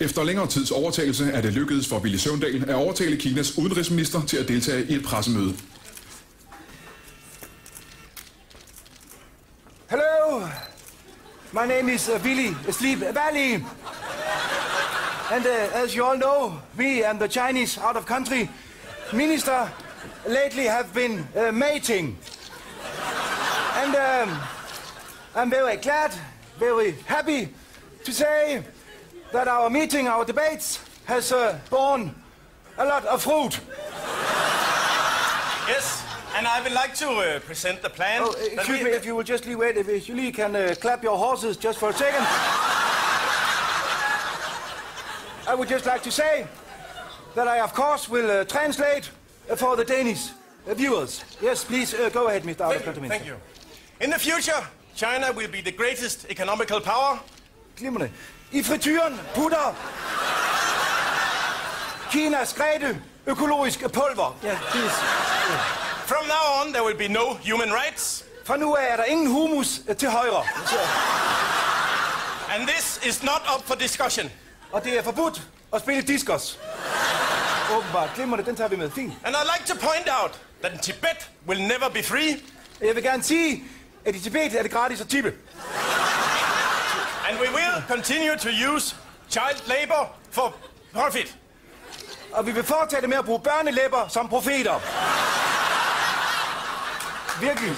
Efter længere tids overtagelse er det lykkedes for Ville Søvndal at overtale Kinas udenrigsminister til at deltage i et pressemøde. Hello, my name is uh, Billy Sleep Valley. And uh, as you all know, we and the Chinese out of country minister lately have been uh, mating. And um, I'm very glad, very happy to say that our meeting, our debates, has uh, borne a lot of fruit. Yes, and I would like to uh, present the plan. Oh, excuse we- me, if you will just leave wait, if you really can uh, clap your horses just for a second. I would just like to say that I, of course, will uh, translate for the Danish uh, viewers. Yes, please uh, go ahead, Mr. Thank you, thank you. In the future, China will be the greatest economical power. Glimrende. I frityren putter Kinas Grete økologisk pulver. Ja, please. From now on, there will be no human rights. Fra nu af er der ingen humus øh, til højre. And this is not up for discussion. og det er forbudt at spille diskos. Åbenbart. Glimrende, den tager vi med. Fint. And I'd like to point out that Tibet will never be free, Jeg vil gerne sige, at i Tibet er det gratis at tippe. And we will continue to use child labor for profit. Og vi vil fortsætte med at bruge børnelæber som profeter. Virkelig.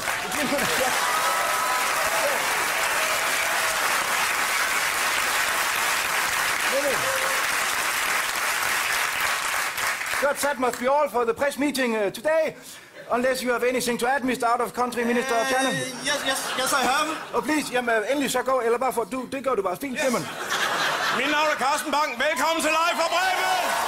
Good, that must be all for the press meeting uh, today. Unless you have anything to add, Mr. Out of Country Minister of China. yes, yes, yes, I have. Og please, jamen, øh, endelig så gå, eller bare for, du, det gør du bare fint, Simon. Mit navn er Carsten Bang. Velkommen til Live fra Bremen.